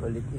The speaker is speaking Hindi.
खोली थी